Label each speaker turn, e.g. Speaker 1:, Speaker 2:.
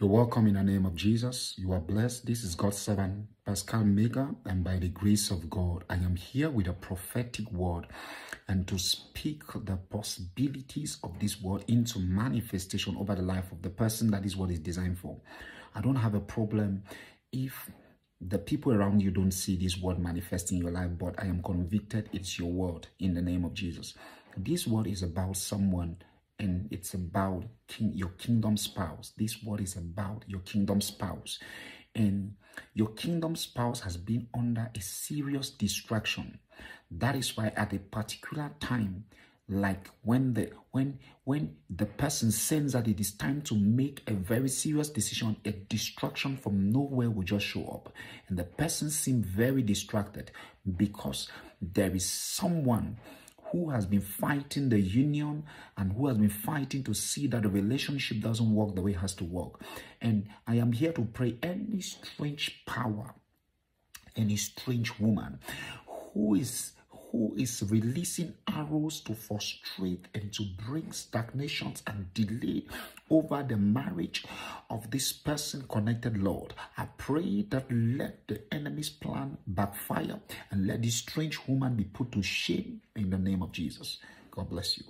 Speaker 1: You're welcome in the name of Jesus. You are blessed. This is God's servant, Pascal Mega, and by the grace of God, I am here with a prophetic word and to speak the possibilities of this word into manifestation over the life of the person that is what is designed for. I don't have a problem if the people around you don't see this word manifest in your life, but I am convicted it's your word in the name of Jesus. This word is about someone and it's about king, your kingdom spouse. This word is about your kingdom spouse. And your kingdom spouse has been under a serious distraction. That is why at a particular time, like when the when when the person senses that it is time to make a very serious decision a distraction from nowhere will just show up and the person seems very distracted because there is someone who has been fighting the union and who has been fighting to see that the relationship doesn't work the way it has to work. And I am here to pray any strange power, any strange woman who is who is releasing arrows to frustrate and to bring stagnations and delay over the marriage of this person connected, Lord. I pray that let the enemy's plan backfire and let this strange woman be put to shame in the name of Jesus. God bless you.